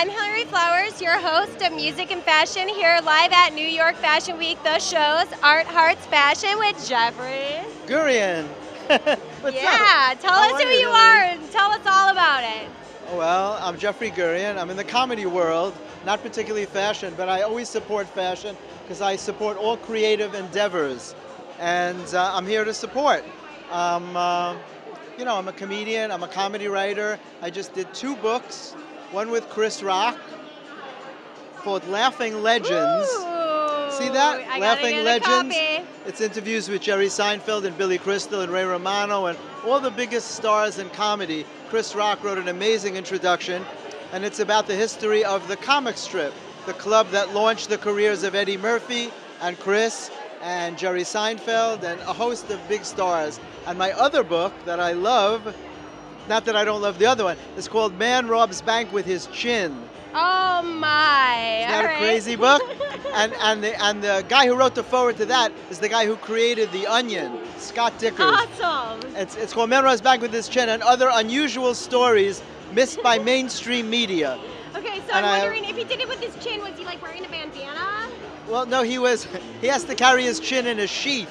I'm Hillary Flowers, your host of Music and Fashion here live at New York Fashion Week, the shows Art Hearts Fashion with Jeffrey. Gurian. What's yeah, up? tell How us who you, are and tell us all about it. Well, I'm Jeffrey Gurian. I'm in the comedy world, not particularly fashion, but I always support fashion because I support all creative endeavors. And uh, I'm here to support. Um, uh, you know, I'm a comedian, I'm a comedy writer. I just did two books, one with Chris Rock called Laughing Legends. Ooh, See that? I Laughing Legends. It's interviews with Jerry Seinfeld and Billy Crystal and Ray Romano and all the biggest stars in comedy. Chris Rock wrote an amazing introduction, and it's about the history of the comic strip, the club that launched the careers of Eddie Murphy and Chris and Jerry Seinfeld and a host of big stars. And my other book that I love, not that I don't love the other one, It's called Man Robs Bank with His Chin. Oh my. All that a right. crazy book? and and the and the guy who wrote the forward to that is the guy who created The Onion, Scott Dikkers. Awesome. It's it's called Man Robs Bank with His Chin and other unusual stories missed by mainstream media. Okay, so And I'm I- wondering if he did it with his chin, was he like wearing a bandana? Well, no, he was he has to carry his chin in a sheath.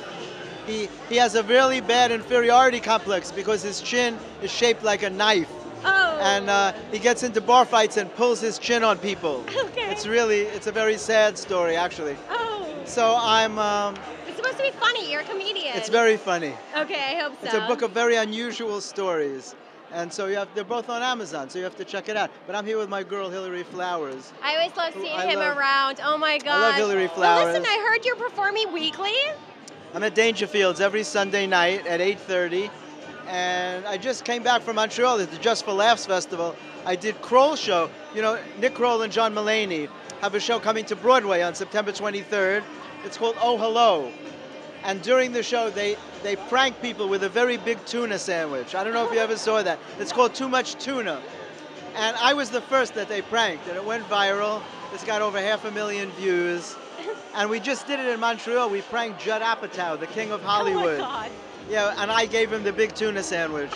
He he has a really bad inferiority complex because his chin is shaped like a knife. Oh. And uh, he gets into bar fights and pulls his chin on people. Okay. It's really, it's a very sad story, actually. oh. So I'm, um, It's supposed to be funny. You're a comedian. it's very funny. Okay, I hope so. It's a book of very unusual stories. And so you have, they're both on Amazon, so you have to check it out. But I'm here with my girl, Hillary Flowers. I always love seeing him love. around. Oh my god. I love Hillary Flowers. Well, listen, I heard you're performing weekly. I'm at Dangerfields every Sunday night at 8.30. And I just came back from Montreal at the Just for Laughs Festival. I did Kroll Show. You know, Nick Kroll and John Mulaney have a show coming to Broadway on September 23rd. It's called Oh Hello. And during the show, they, they prank people with a very big tuna sandwich. I don't know if you ever saw that. It's called Too Much Tuna. And I was the first that they pranked, and it went viral. It's got over half a million views. And we just did it in Montreal. We pranked Judd Apatow, the king of Hollywood. Oh my god. Yeah, and I gave him the big tuna sandwich.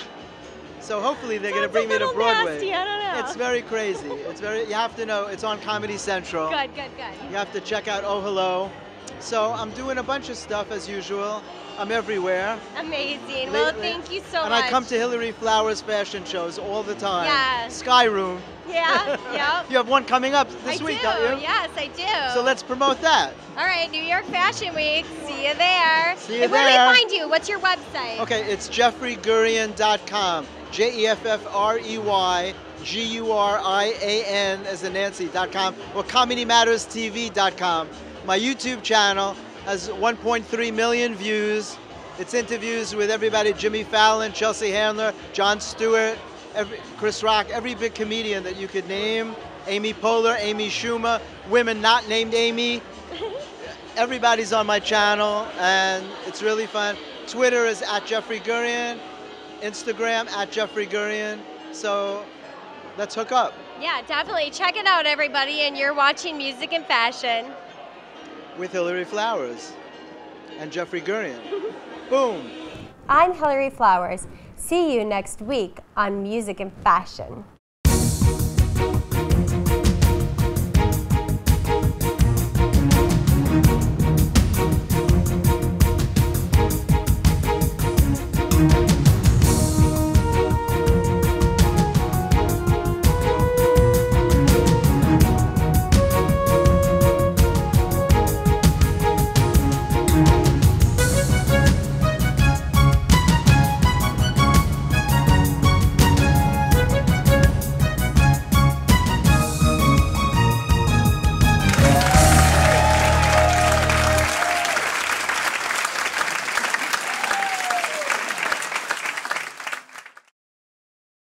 So hopefully they're going to bring me to Broadway. nasty, I don't know. It's very crazy. It's very. You have to know. It's on Comedy Central. Good, good, good. You have to check out Oh Hello. So I'm doing a bunch of stuff as usual. I'm everywhere. Amazing. Well, thank you so and much. And I come to Hillary Flowers fashion shows all the time. Yes. Sky Room. Yeah, yep. You have one coming up this I week, do. don't you? Yes, I do. So let's promote that. All right, New York Fashion Week. See you there. See you and where do we find you? What's your website? Okay, it's jeffreygurian.com. J E F F R E Y G U R I A N as in Nancy.com or comedymatterstv.com. My YouTube channel has 1.3 million views. It's interviews with everybody Jimmy Fallon, Chelsea Handler, Jon Stewart, every, Chris Rock, every big comedian that you could name. Amy Poehler, Amy Schumer, women not named Amy. Everybody's on my channel and it's really fun. Twitter is at Jeffrey Gurian, Instagram at Jeffrey Gurian. So let's hook up Yeah, definitely. Check it out, everybody. And you're watching Music and Fashion. With Hillary Flowers and Jeffrey Gurian. Boom. I'm Hillary Flowers. See you next week on Music and Fashion.